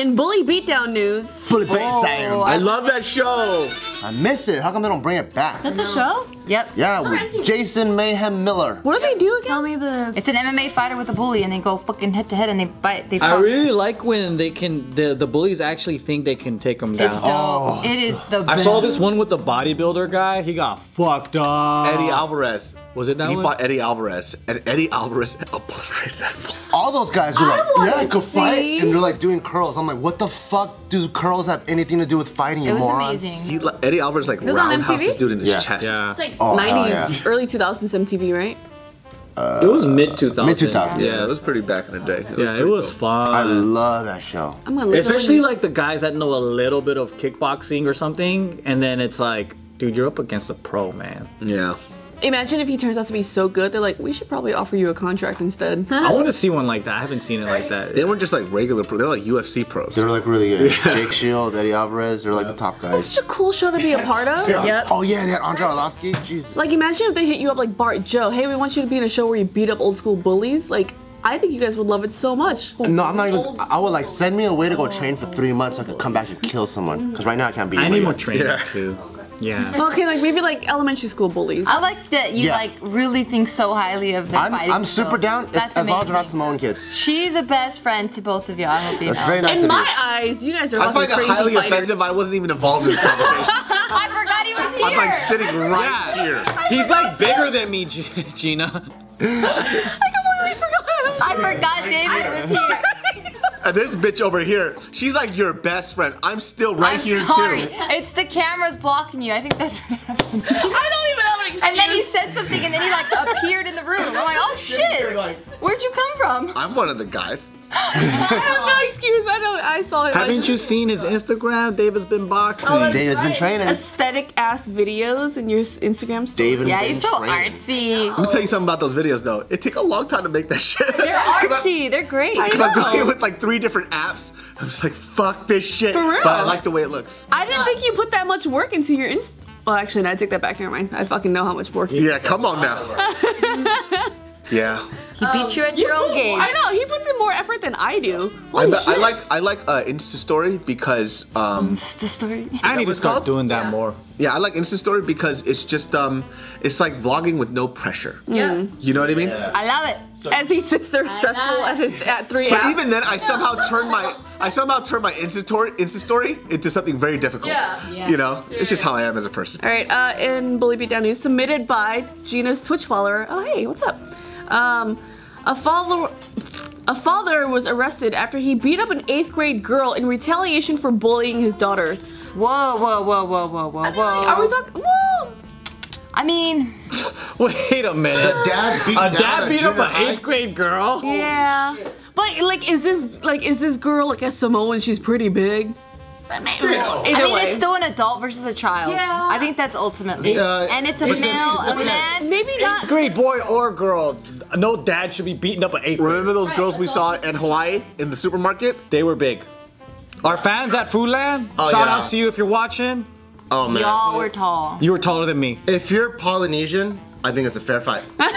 In bully beatdown news, Bully oh, Beatdown. Oh, I love that show. I miss it. How come they don't bring it back? That's a show? Yep. Yeah, with Jason Mayhem Miller. what do they do again? Tell me the. It's an MMA fighter with a bully, and they go fucking head to head, and they bite. They. I really like when they can the the bullies actually think they can take them down. Oh, it's dope. it is the. I best. saw this one with the bodybuilder guy. He got fucked up. Eddie Alvarez. Was it that He one? fought Eddie Alvarez, and Eddie Alvarez obliterated that fool. All those guys are like, wanna yeah, I could fight, and they're like doing curls. I'm like, what the fuck do curls have anything to do with fighting, you It was morons? amazing. He, li- Eddie Alvarez like was on roundhouse this dude in his Yeah. chest. Yeah. It's like Oh, 90s, yeah. early 2000s MTV, right? Uh, it was mid 2000. Mid 2000s. Yeah, it was pretty back in the day. It was Yeah, it was dope. fun. I love that show. I'm gonna listen Especially to like the guys that know a little bit of kickboxing or something, and then it's like, dude, you're up against a pro, man. Yeah. Imagine if he turns out to be so good, they're like, we should probably offer you a contract instead. I want to see one like that. I haven't seen it like that. They weren't just like regular pro. They're like UFC pros. They're like really good. Jake Shields, Eddie Alvarez, they're like the top guys. It's such a cool show to be a part of. Yep. Oh yeah, they had Andrei Arlovsky. Jesus. Like, imagine if they hit you up like Bart Joe. Hey, we want you to be in a show where you beat up old school bullies. Like, I think you guys would love it so much. No, I'm not even. I would like send me away to go train for three months so I could come back and kill someone. Because right now I can't beat I need more training Yeah. too. Yeah. Okay, like maybe like elementary school bullies. I like that you Yeah. like really think so highly of their I'm, fighting I'm super skills. down if, That's as long as we're not amazing. Samoan kids. She's a best friend to both of you. I hope you That's know. very nice in of my you. eyes, you guys are I fucking find it crazy highly fighters. offensive. I wasn't even involved in this conversation. I forgot he was here. I'm like sitting right Yeah. here. He's like bigger than me, G- Gina. I completely forgot. I forgot David was here. And this bitch over here, she's like your best friend. I'm still right I'm here sorry. too. It's the cameras blocking you. I think that's what happened. I don't even have an excuse. And then he said something, and then he like appeared in the room. I'm like, oh shit. Where'd you come from? I'm one of the guys. I have no excuse. I don't. I saw it. I Haven't you seen his Instagram? David's been boxing. Oh, that's David's been training. Aesthetic ass videos in your Instagram story. David Yeah, been he's so training. artsy. Let me tell you something about those videos though. It take a long time to make that shit. They're artsy. They're great. Because I'm doing know. it with like three different apps. I'm just like, fuck this shit. For real? But I like the way it looks. I didn't think you put that much work into your Inst. Well, actually, no, I take that back. Never mind. I fucking know how much work. you Yeah, come on now. yeah. He beat you at your own game. I know he puts in more effort than I do. I, Holy I shit. like I like uh, Insta Story because um It's the story. I need to what's start called? doing that more. yeah I like Insta Story because it's just um it's like vlogging with no pressure. Yeah. You know what I mean? Yeah. I love it. As he sits there stressful at his at three. But apps. even then, I somehow turn my I somehow turn my Insta story Insta story into something very difficult. Yeah. You know, it's just how I am as a person. All right, uh, in Bully Beatdown News, submitted by Gina's Twitch follower. Oh, hey, what's up? Um, a follower, a father was arrested after he beat up an eighth grade girl in retaliation for bullying his daughter. Whoa, whoa, whoa, whoa, whoa, whoa, whoa. Are we talking? Whoa! I mean, Wait a minute. Dad beat A down dad a beat up junior an high. eighth grade girl? Yeah, but like, is this like, is this girl like a Samoan? She's pretty big. Either I mean, way. it's still an adult versus a child. Yeah. I think that's ultimately. Uh, and it's a male, then- a man. maybe not. Great boy or girl, no dad should be beating up an eighth grade. Remember those Right, girls we saw in Hawaii in the supermarket? They were big. Our fans at Foodland, Oh, shout yeah. outs to you if you're watching. Oh man. Y'all were tall. You were taller than me. If you're Polynesian, I think it's a fair fight. Adults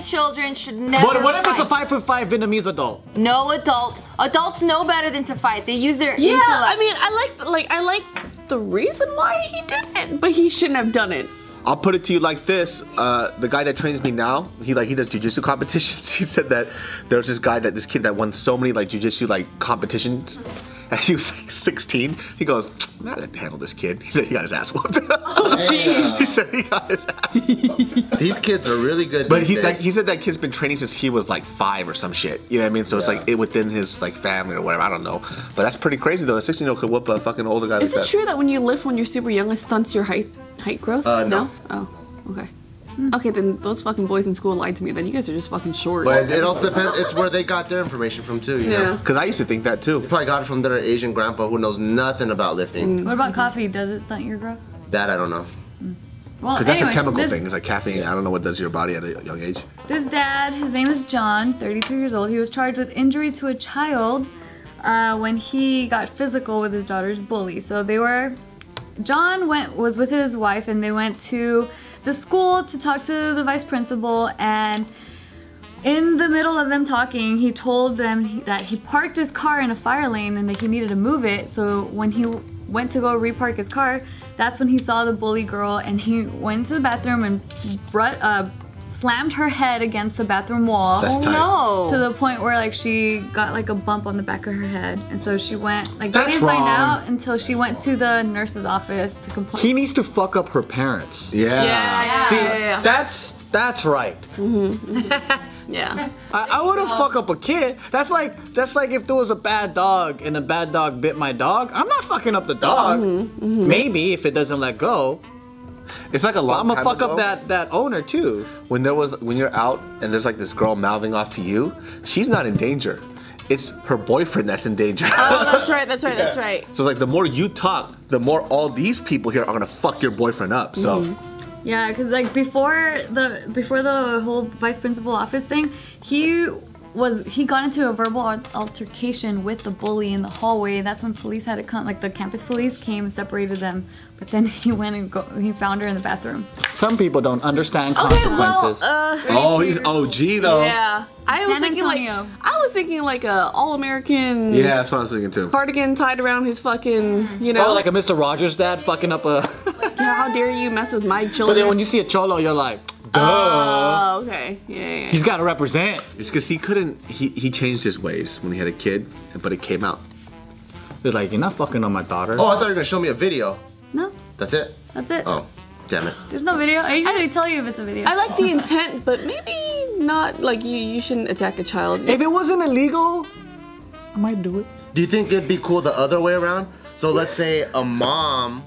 and children should never. But what if it's a five foot five Vietnamese adult? No adult. Adults know better than to fight. They use their Yeah, intellect. I mean, I like like I like the reason why he did it, but he shouldn't have done it. I'll put it to you like this: uh, the guy that trains me now, he like he does jujitsu competitions. He said that there's this guy that this kid that won so many like jujitsu like competitions, and he was like 16. He goes, "Man, I didn't handle this kid." He said he got his ass whooped. Oh, jeez. he said he got his ass. whooped. These kids are really good. But these he days. like, he said that kid's been training since he was like five or some shit. You know what I mean? So it's like it within his like family or whatever. I don't know. But that's pretty crazy though. A 16 year old could whoop a fucking older guy Is like it that. true that when you lift when you're super young, it stunts your height height growth? Uh, no. Oh, okay. Mm. Okay, then those fucking boys in school lied to me. Then you guys are just fucking short. But it also depends. It's where they got their information from too. You Yeah. know. Because I used to think that too. Probably got it from their Asian grandpa who knows nothing about lifting. Mm. What about coffee? Does it stunt your growth? That I don't know. Mm. Well, Because that's anyway, a chemical this, thing. It's like caffeine. I don't know what does to your body at a young age. This dad, his name is John, 32 years old. He was charged with injury to a child uh, when he got physical with his daughter's bully. So they were, John went was with his wife and they went to the school to talk to the vice principal and in the middle of them talking, he told them that he parked his car in a fire lane and that he needed to move it. So when he went to go repark his car, that's when he saw the bully girl and he went to the bathroom and brought, uh, slammed her head against the bathroom wall. That's oh, tight. No. to the point where like she got like a bump on the back of her head and so she went like they didn't find out until she went to the nurse's office to complain He needs to fuck up her parents. Yeah. Yeah, See, yeah, yeah. that's that's right. Mm-hmm. yeah. I, I wouldn't fuck up a kid. That's like that's like if there was a bad dog and the bad dog bit my dog. I'm not fucking up the dog. Mm-hmm. Mm-hmm. Maybe if it doesn't let go. It's like a long I'm gonna fuck ago, up that that owner too. when there was when you're out and there's like this girl mouthing off to you. She's not in danger. It's her boyfriend that's in danger. Oh, that's right. That's right. That's right. So it's like the more you talk, the more all these people here are gonna fuck your boyfriend up. So mm-hmm. yeah because like before the before the whole vice principal office thing he was he got into a verbal altercation with the bully in the hallway that's when police had to come like the campus police came and separated them but then he went and go, he found her in the bathroom Some people don't understand consequences. Okay, well, consequences. uh, Oh, he's OG though. yeah. I was San thinking like I was thinking like a all-American Yeah, that's what I was thinking too. cardigan tied around his fucking, you know. oh, like a Mr. Rogers dad fucking up a. how dare you mess with my children? but then when you see a cholo, you're like, duh. Oh, okay. Yeah, yeah, yeah. He's got to represent. It's because he couldn't. He he changed his ways when he had a kid, but it came out. He's like, you're not fucking on my daughter. Oh, I thought you were gonna show me a video. no That's it. that's it Oh, damn it. there's no video i usually tell you if it's a video I like the intent, but maybe not. Like you, you shouldn't attack a child. If it wasn't illegal, I might do it. Do you think it'd be cool the other way around? So let's say a mom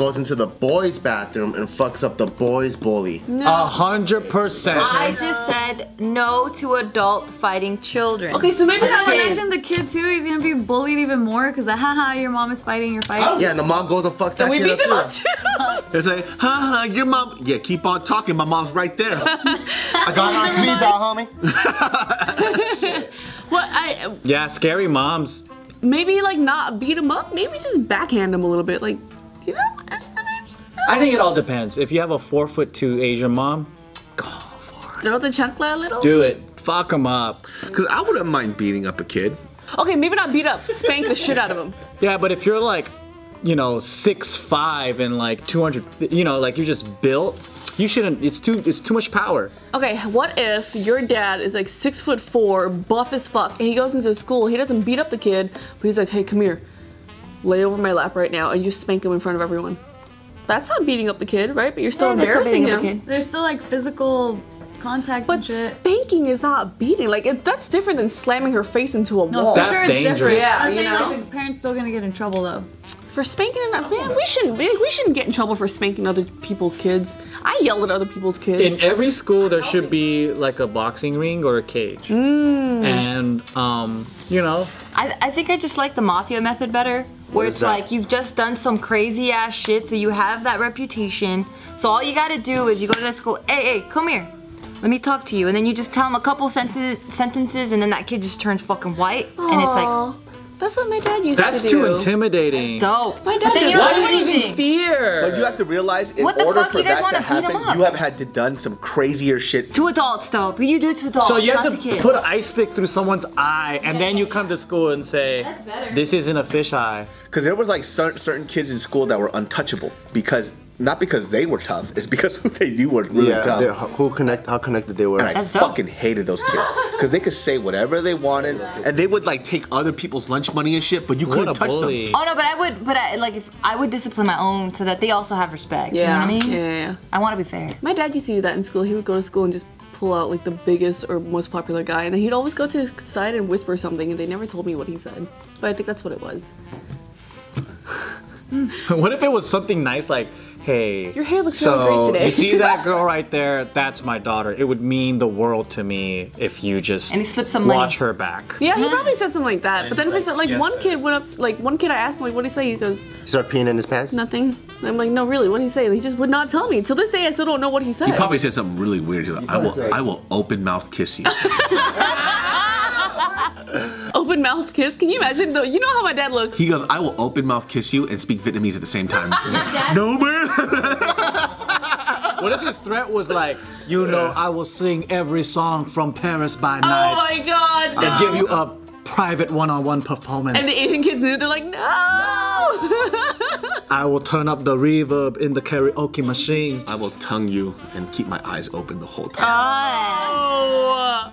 goes into the boys' bathroom and fucks up the boys' bully. A hundred percent. I just said no to adult fighting children. Okay, so maybe not I like imagine the kid too. He's gonna be bullied even more because haha, your mom is fighting your fight. Yeah, and the mom goes and fucks that we kid beat up them too. up too. It's like, ha ha, your mom. Yeah, keep on talking. My mom's right there. I got on speed dial, homie. What I Yeah, scary moms. maybe like not beat him up. Maybe just backhand him a little bit. Like you know. that's- I think it all depends. If you have a four foot two Asian mom, go for it. Throw the chancla a little. do it. Fuck them up. Because I wouldn't mind beating up a kid. Okay, maybe not beat up. Spank the shit out of him. Yeah, but if you're like, you know, six five and like 200, you know, like you're just built, you shouldn't. It's too. It's too much power. Okay, what if your dad is like six foot four, buff as fuck, and he goes into school, he doesn't beat up the kid, but he's like, hey, come here. Lay over my lap right now, and you spank him in front of everyone. That's not beating up the kid, right? But you're still Yeah, embarrassing him. There's still like physical contact But and shit. spanking is not beating. Like, it, that's different than slamming her face into a wall. That's Sure, it's dangerous. different. Yeah, I'm you saying know? like the parents still gonna get in trouble though. For spanking, and man, we shouldn't. We, we shouldn't get in trouble for spanking other people's kids. I yell at other people's kids. In every school, there should be like a boxing ring or a cage. And um, you know, I, I think I just like the mafia method better. Where is it's that? like you've just done some crazy ass shit, so you have that reputation. So all you gotta do is you go to that school, hey, hey, come here. Let me talk to you. And then you just tell him a couple senten- sentences, and then that kid just turns fucking white. And it's like, Aw, that's what my dad used that's to do. That's too intimidating. dope. My dad did don't that. do Why are you using anything. fear? But you have to realize, in order fuck? for that wanna to beat 'em happen, you have had to done some crazier shit. To adults, though. But you do it to adults, So you have to to put an ice pick through someone's eye, and then you come to school and say, "This isn't a fish eye." Because there was like cer- certain kids in school that were untouchable because not because they were tough, it's because who they knew were really Yeah, tough. they- who connect? How connected they were? And I That's dope. fucking hated those kids because they could say whatever they wanted, and they would like take other people's lunch money and shit, but you What couldn't a touch bully. them. Oh no, but I would, but I like if I would discipline my own so that they also have respect. Yeah, You know what I mean? yeah, yeah, yeah. I want to be fair. My dad used to do that in school. He would go to school and just pull out like the biggest or most popular guy, and then he'd always go to his side and whisper something, and they never told me what he said. But I think that's what it was. what if it was something nice like, "Hey, Your hair looks so really great today." you see that girl right there? That's my daughter. It would mean the world to me if you just And he slipped some watch money. her back." Yeah, he mm-hmm. probably said something like that. But then if I said like, like "Yes, one sir." kid went up, like one kid I asked him like, what did he say? He goes, He started peeing in his pants. nothing. I'm like, no, really, what did he say? He just would not tell me. Till this day, I still don't know what he said. He probably said something really weird. He's like, I will, I will open mouth kiss you. Open mouth kiss. Can you imagine? though? You know how my dad looks. He goes, I will open mouth kiss you and speak Vietnamese at the same time. no man. what if his threat was like, you know, I will sing every song from Paris by oh night. Oh my god. and give you uh. a private one-on-one performance. And the Asian kids knew. They're like, no. I will turn up the reverb in the karaoke machine. I will tongue you and keep my eyes open the whole time. Oh.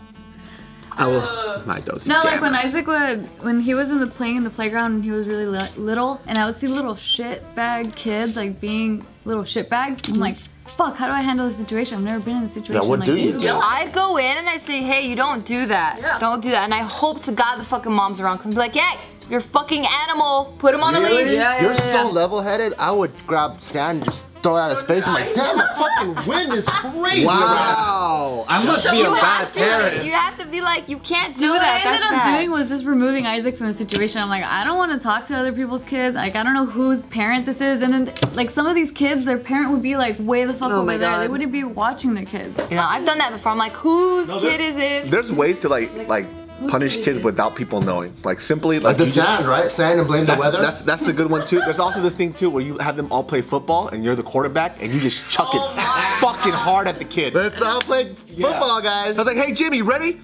Oh. I will. my dosey No, like when Isaac would, when he was in the playing in the playground and he was really li- little, and I would see little shit bag kids like being little shit bags. I'm like, fuck, how do I handle this situation? I've never been in this situation. what like do you do? I'd go in and I'd say, hey, you don't do that. Yeah. Don't do that. And I hope to God the fucking mom's around. Come be like, hey, you're fucking animal. Put him on a leash. Yeah, yeah, You're yeah, so yeah. level-headed. I would grab sand, just throw it at his face. I'm like, damn, the fucking wind is crazy around. Wow, I must be a You bad have to. parent. You have to be like, you can't do that. What that. I ended up bad. doing was just removing Isaac from the situation. I'm like, I don't want to talk to other people's kids. Like, I don't know whose parent this is. And then, like, some of these kids, their parent would be like way the fuck Oh over there. They wouldn't be watching their kids. You know, I've done that before. I'm like, whose kid is this? There's ways to like like punish kids without people knowing. Like simply like Like the you just- sand, right? Sand and blame That's, the weather. that's that's the good one too. There's also this thing too where you have them all play football and you're the quarterback and you just chuck it oh fucking hard at the kid. Let's all play football, guys. I was like, hey Jimmy, ready?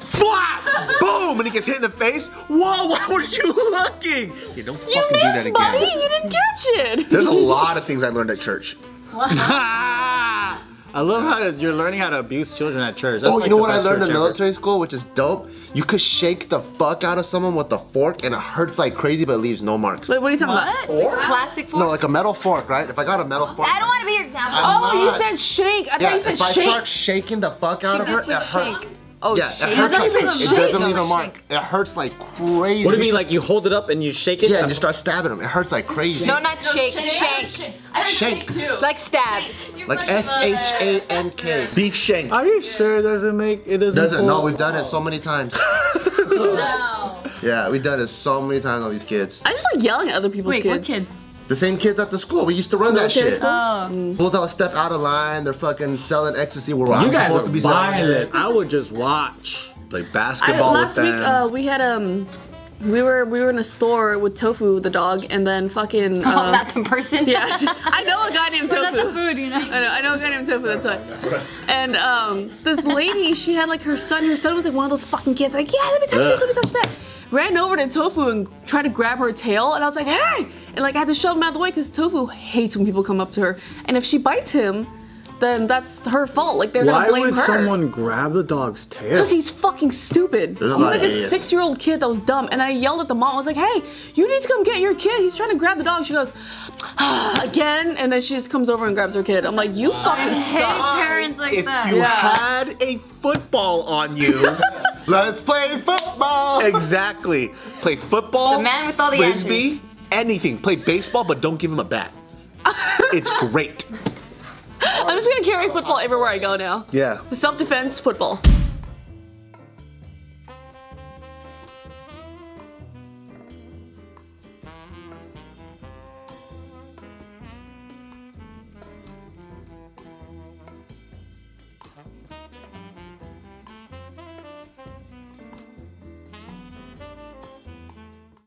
Flat! Boom! And he gets hit in the face. Whoa, why were you looking? Yeah, don't You fucking do that missed, again. buddy. You didn't catch it. There's a lot of things I learned at church. I love how you're learning how to abuse children at church. That's Oh, like you know what I learned in church ever. military school, which is dope? You could shake the fuck out of someone with a fork and it hurts like crazy, but it leaves no marks. Wait, what are you talking about? Or plastic fork? No, like a metal fork, right? If I got a metal fork. I don't want to be your example. I'm Oh, you said shake. I Yeah, thought you said if I shake. start shaking the fuck out of her, gets it you hurts. Shake. oh, Yeah, shake. it hurts I thought like you said it shake. doesn't No, leave a shake. mark. It hurts like crazy. What do you mean, like you hold it up and you shake it? Yeah, and you start stabbing them. It hurts like crazy. No, not shake. Shank. I Shake. shake too. Like stab. Like S H A N K. Beef shank. Are you sure it doesn't make it doesn't? Doesn't no, we've done it so many times. No. Yeah, we've done it so many times on these kids. I just like yelling at other people's Wait, kids. what kids? The same kids at the school. We used to run that shit. school? Oh. Fools that would step out of line, they're fucking selling ecstasy where You I'm guys supposed are to be selling violent. it. I would just watch. Play I, basketball last with week, them. uh, we had um, we were we were in a store with Tofu the dog, and then fucking. Oh, Uh, not the person. yeah, I know a guy named Tofu. Not the Tofu. food, you know. I know, I know a guy named Tofu, that's why. And um, this lady, she had like her son, her son was like one of those fucking kids, like, yeah, let me touch this, let me touch that. Ran over to Tofu and tried to grab her tail, and I was like, hey! And like I had to shove him out of the way because Tofu hates when people come up to her. And if she bites him, then that's her fault. Like they're Why gonna blame her. Why would someone grab the dog's tail? Because he's fucking stupid. He's like a six year old kid that was dumb. And I yelled at the mom. I was like, hey, you need to come get your kid. He's trying to grab the dog. She goes, ah, again. And then she just comes over and grabs her kid. I'm like, you I fucking hate suck. parents like if that. you Yeah. had a football on you, Let's play football. exactly. Play football, The man with all the frisbee, answers. anything. Play baseball, but don't give him a bat. it's great. I'm just gonna carry football everywhere I go now. Yeah. Self defense, football.